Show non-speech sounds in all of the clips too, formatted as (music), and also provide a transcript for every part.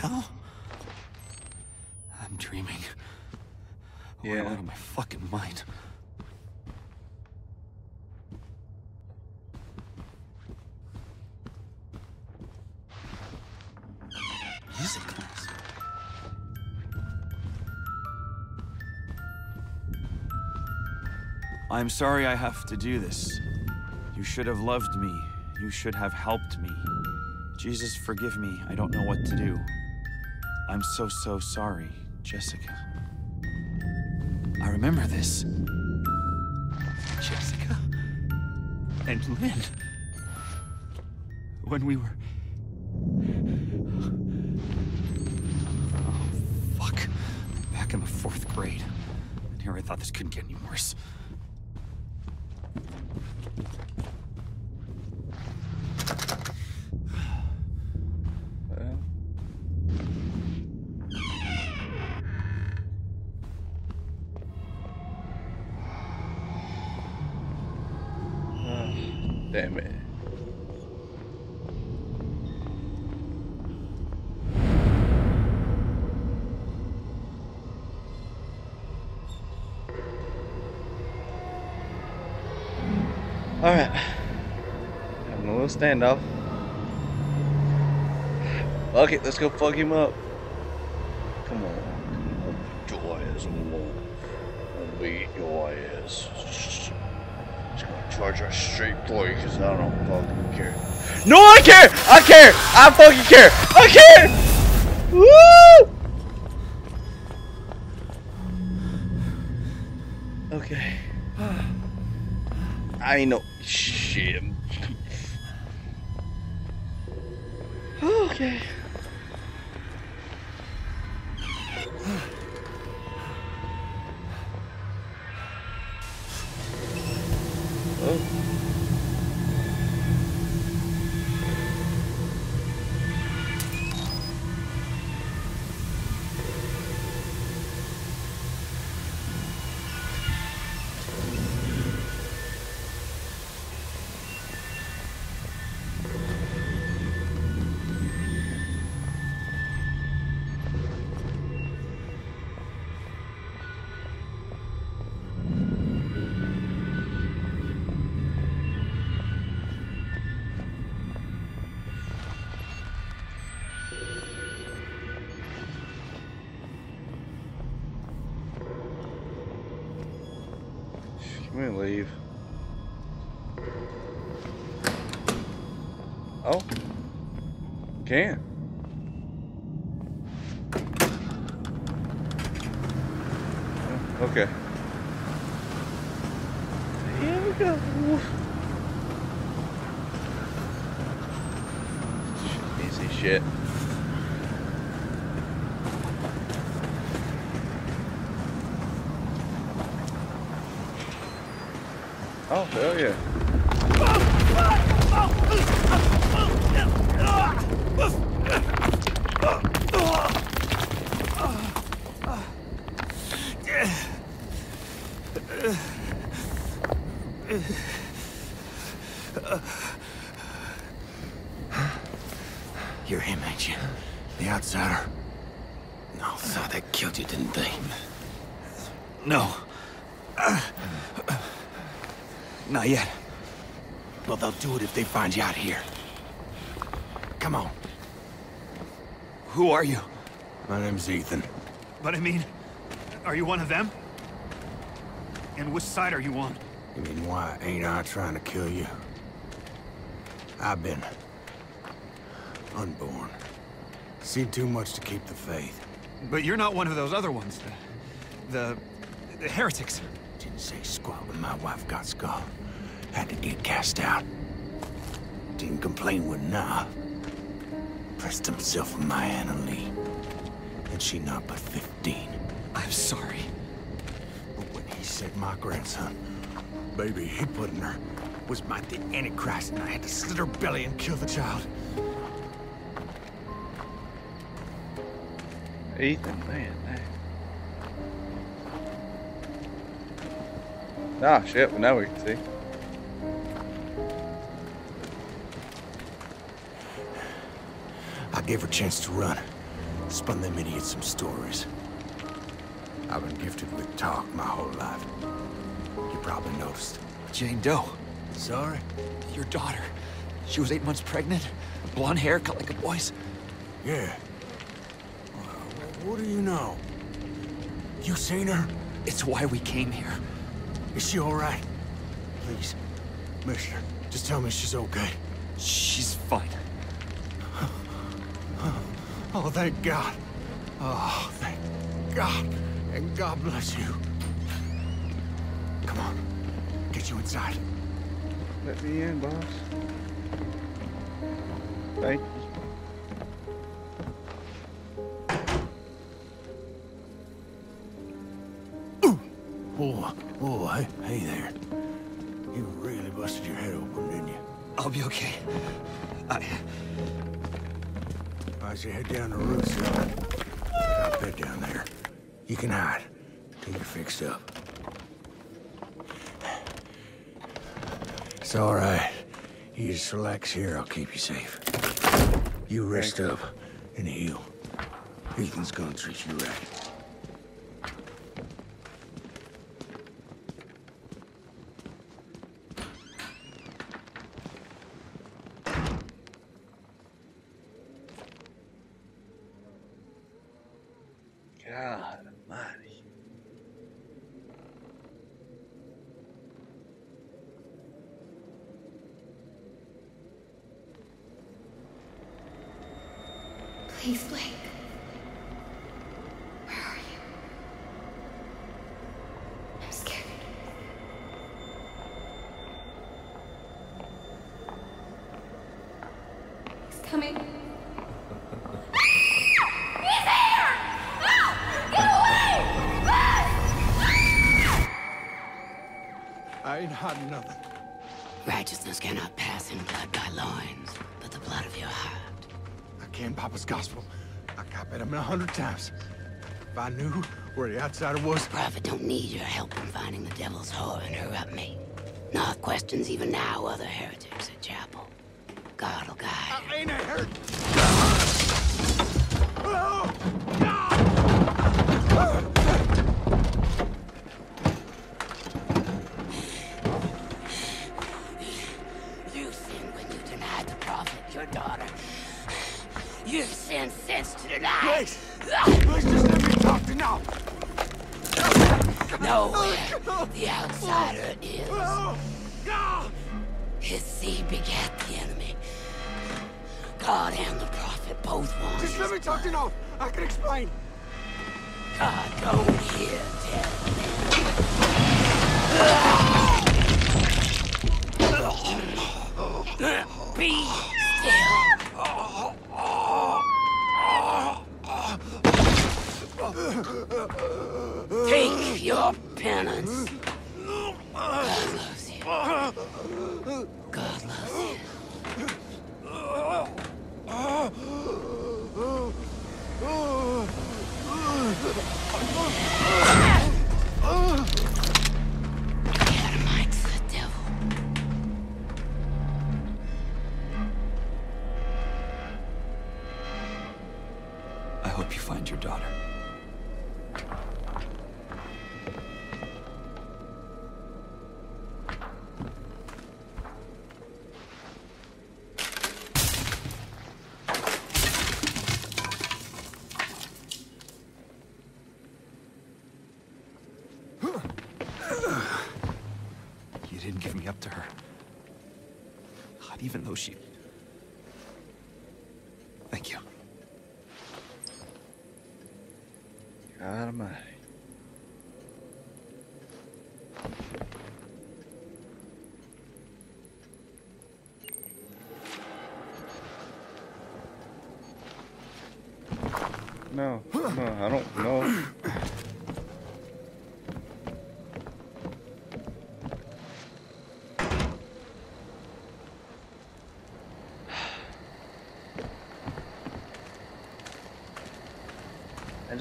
hell? I'm dreaming. Yeah. I'm out of my fucking mind. Music class. I'm sorry I have to do this. You should have loved me. You should have helped me. Jesus, forgive me. I don't know what to do. I'm so, so sorry, Jessica. I remember this. Jessica. And Lynn. When we were. Oh, fuck. Back in the fourth grade. And here I thought this couldn't get any worse. Alright. Having a little standoff. Fuck it, let's go fuck him up. Come on. Beat your on the wall. I'll beat your ass. Just gonna charge her straight for you because I don't fucking care. No, I care! I care! I fucking care! I care! Woo! Okay. I no shit. okay. Gonna leave. Oh. Can. Oh, Okay. Here we go. Easy shit. Oh, hell yeah. You're him, ain't you? The outsider. No, so they killed you, didn't they? No. Not yet. Well, they'll do it if they find you out here. Come on. Who are you? My name's Ethan. But I mean, are you one of them? And which side are you on? You mean why ain't I trying to kill you? I've been unborn. Seen too much to keep the faith. But you're not one of those other ones. The... the, the heretics. Didn't say squat when my wife got skull. Had to get cast out. Didn't complain when nah. Pressed himself on my Anna Lee. And she not but 15. I'm sorry. But when he said my grandson, baby he put in her, was my the Antichrist, and I had to slit her belly and kill the child. Ethan, man. man. Ah, shit, well, now we can see. Gave her a chance to run. spun them idiots some stories. I've been gifted with talk my whole life. You probably noticed. Jane Doe, Sorry? your daughter. She was eight months pregnant, blonde hair, cut like a boy's. Yeah. What do you know? You seen her? It's why we came here. Is she all right? Please, Mister, just tell me she's okay. She's fine. Oh, thank God. Oh, thank God. And God bless you. Come on, get you inside. Let me in, boss. Thank you. Oh, oh, hey, hey there. You really busted your head open, didn't you? I'll be okay. I... I should head down the roof. Got a bed down there. You can hide till you're fixed up. It's all right. You just relax here. I'll keep you safe. You rest up and heal. Ethan's gonna treat you right. God almighty. Please, Blake. Hiding nothing. Righteousness cannot pass in blood by loins, but the blood of your heart. I can't, Papa's gospel. I copied him a hundred times. If I knew where the outsider was, Prophet don't need your help in finding the devil's whore and her up me. Knoth questions even now other heretics at chapel. God'll guide her. I ain't a hurt. You sinned since to deny. Please, please just let me talk to now. Nowhere the outsider is. His seed begat the enemy. God and the prophet both want Just let me talk to now. I can explain. God, go here, tell them. Be still. Take your penance. God loves you. God loves you. Even though she... Thank you. God almighty. No, no, I don't know.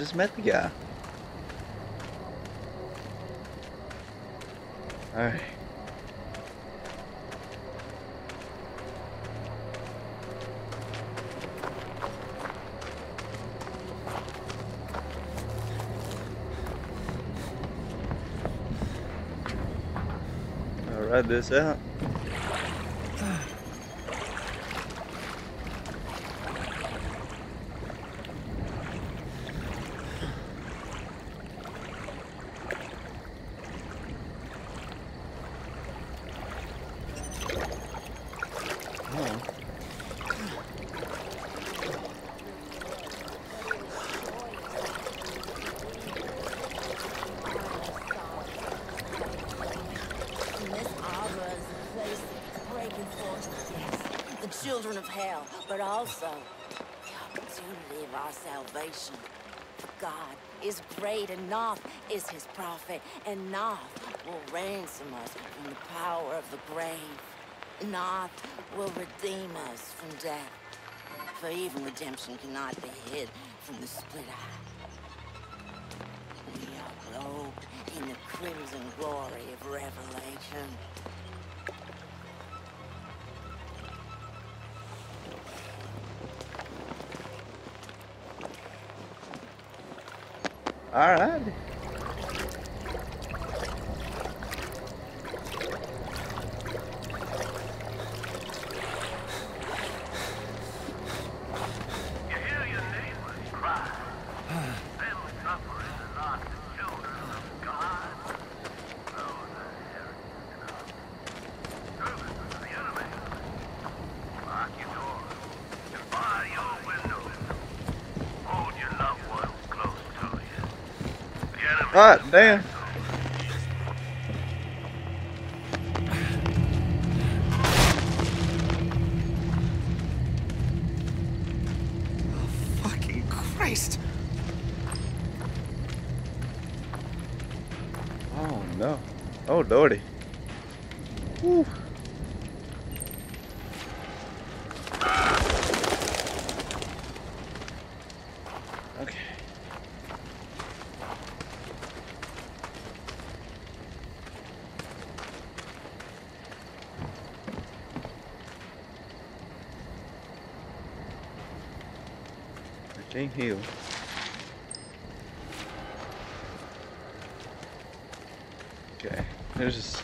just met the guy. Alright. I'll ride this out. But also the opportunity of our salvation. God is great, and Knoth is his prophet, and Knoth will ransom us from the power of the grave. Knoth will redeem us from death. For even redemption cannot be hid from the split eye. We are robed in the crimson glory of revelation. All right. You hear your neighbors cry. Them suffering are not the children of God. Those are heretics. Servants of the enemy. Lock your doors. And bar your windows. Hold your loved ones close to enemy damn. Fucking Christ! Oh no. Oh lordy. Virgin Hill. Okay, there's just.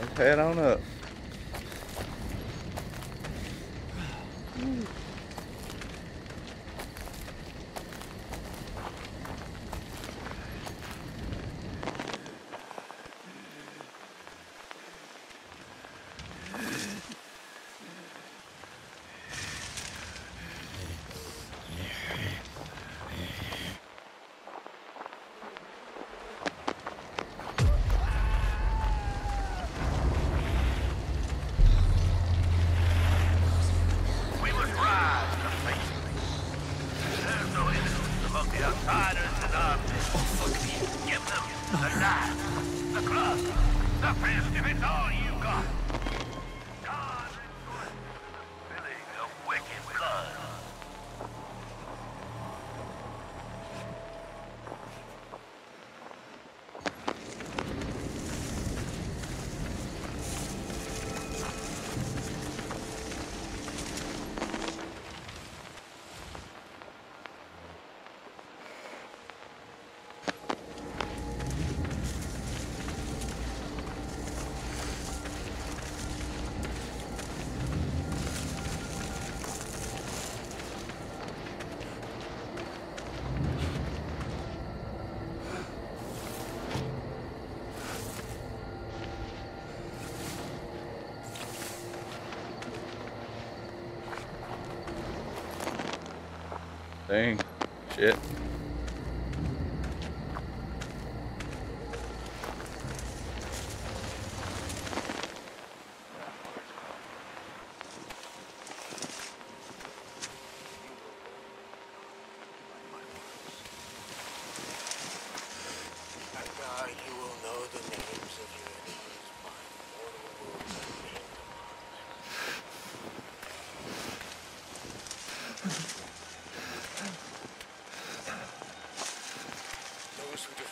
Let's head on up. Dang. Shit. God, you will know the names of your enemies by mortal wounds and name them. Those who defy God.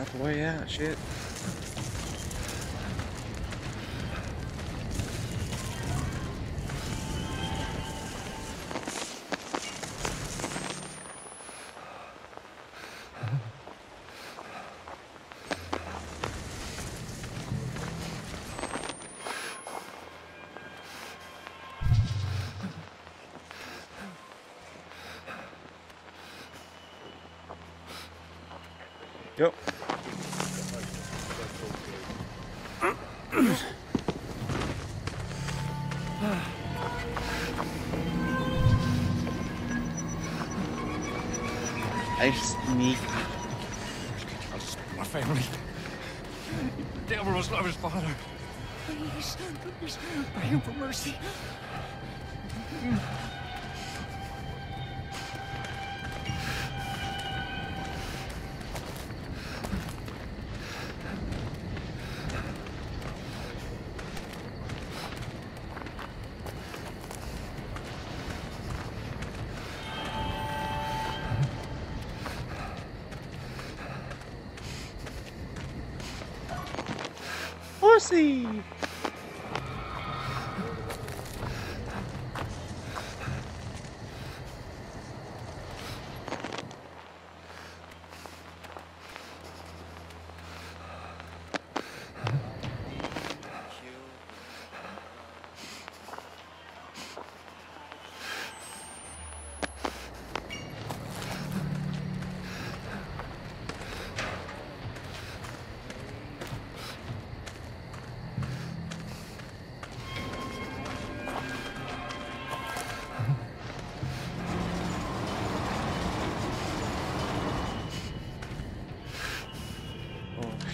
Not the way out, shit. I sneak. My family. The devil must love his father. Please, please, pray him for mercy. Pussy!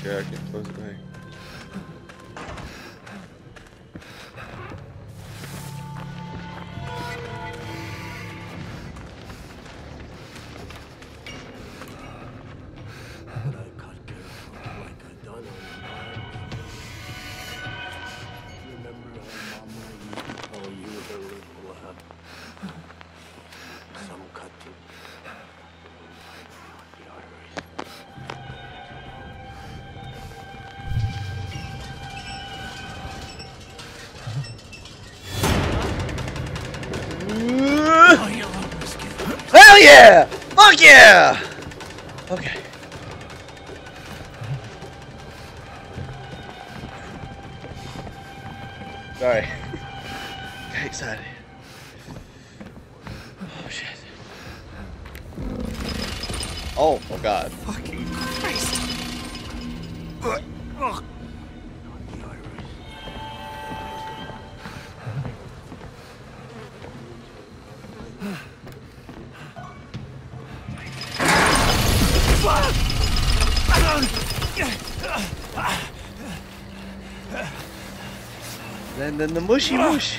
Shit, I can close it back. Remember how used to call you the little? Yeah! Fuck yeah! Okay. Sorry. (laughs) Got excited. Oh shit. Oh, oh god. Fucking Christ. Ugh. Then, then the mushy mush.